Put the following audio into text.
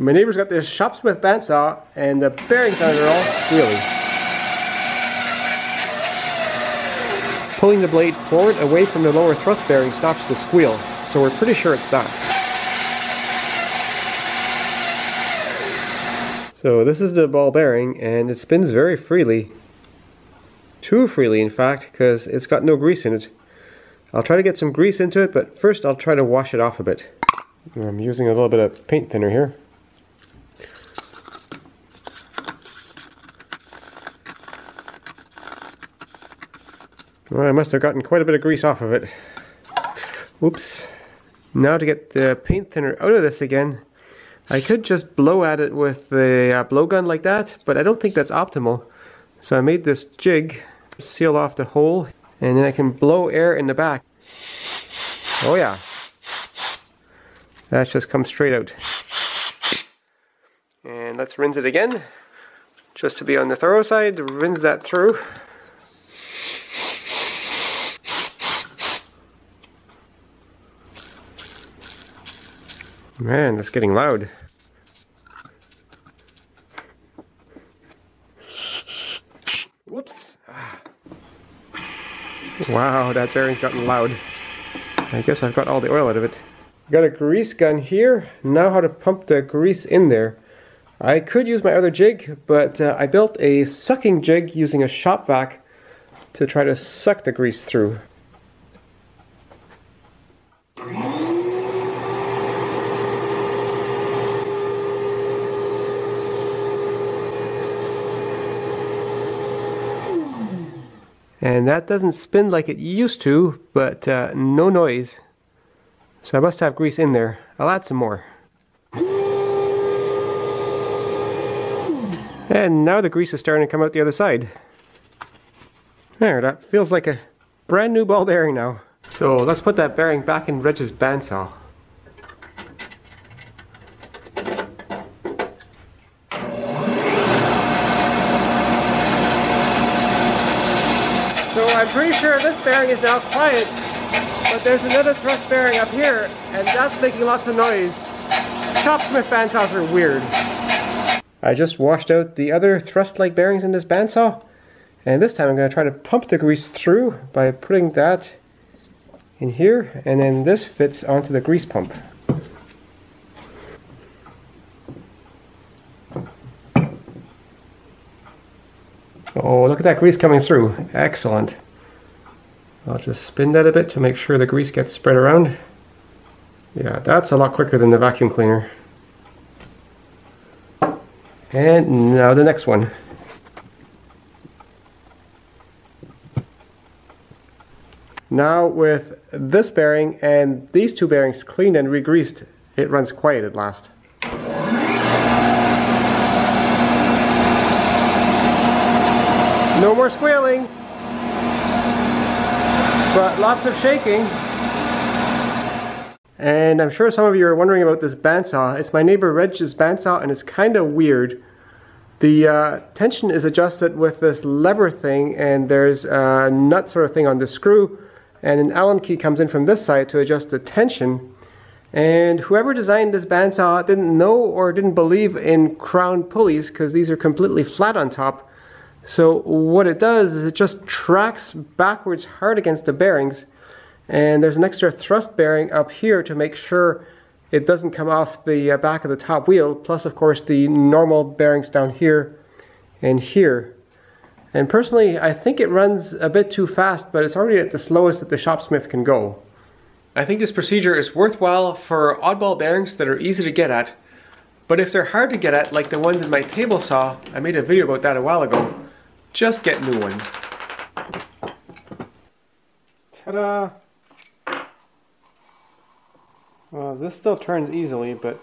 My neighbor's got this Shopsmith bandsaw and the bearings on it are all squealy. Pulling the blade forward away from the lower thrust bearing stops the squeal, so we're pretty sure it's that. So this is the ball bearing and it spins very freely. Too freely in fact, because it's got no grease in it. I'll try to get some grease into it, but first I'll try to wash it off a bit. I'm using a little bit of paint thinner here. Well, I must have gotten quite a bit of grease off of it. Oops. Now to get the paint thinner out of this again, I could just blow at it with the uh, blowgun like that, but I don't think that's optimal. So I made this jig, seal off the hole, and then I can blow air in the back. Oh yeah. That just comes straight out. And let's rinse it again, just to be on the thorough side, rinse that through. Man, that's getting loud. Whoops. Wow, that bearing's gotten loud. I guess I've got all the oil out of it. Got a grease gun here. Now how to pump the grease in there. I could use my other jig, but uh, I built a sucking jig using a shop vac to try to suck the grease through. And that doesn't spin like it used to, but uh, no noise. So I must have grease in there. I'll add some more. And now the grease is starting to come out the other side. There, that feels like a brand new ball bearing now. So let's put that bearing back in Reg's bandsaw. I'm pretty sure this bearing is now quiet, but there's another thrust bearing up here, and that's making lots of noise. Shopsmith bandsaws are weird. I just washed out the other thrust-like bearings in this bandsaw, and this time I'm going to try to pump the grease through by putting that in here, and then this fits onto the grease pump. Oh, look at that grease coming through. Excellent. I'll just spin that a bit to make sure the grease gets spread around. Yeah, that's a lot quicker than the vacuum cleaner. And now the next one. Now with this bearing and these two bearings cleaned and re-greased, it runs quiet at last. No more squealing, but lots of shaking. And I'm sure some of you are wondering about this bandsaw. It's my neighbor Reg's bandsaw and it's kind of weird. The uh, tension is adjusted with this lever thing and there's a nut sort of thing on the screw and an Allen key comes in from this side to adjust the tension. And whoever designed this bandsaw didn't know or didn't believe in crown pulleys because these are completely flat on top. So what it does is it just tracks backwards hard against the bearings and there's an extra thrust bearing up here to make sure it doesn't come off the uh, back of the top wheel plus of course the normal bearings down here and here. And personally I think it runs a bit too fast but it's already at the slowest that the shopsmith can go. I think this procedure is worthwhile for oddball bearings that are easy to get at but if they're hard to get at like the ones in my table saw, I made a video about that a while ago, just get new ones. Ta-da! Well, this still turns easily, but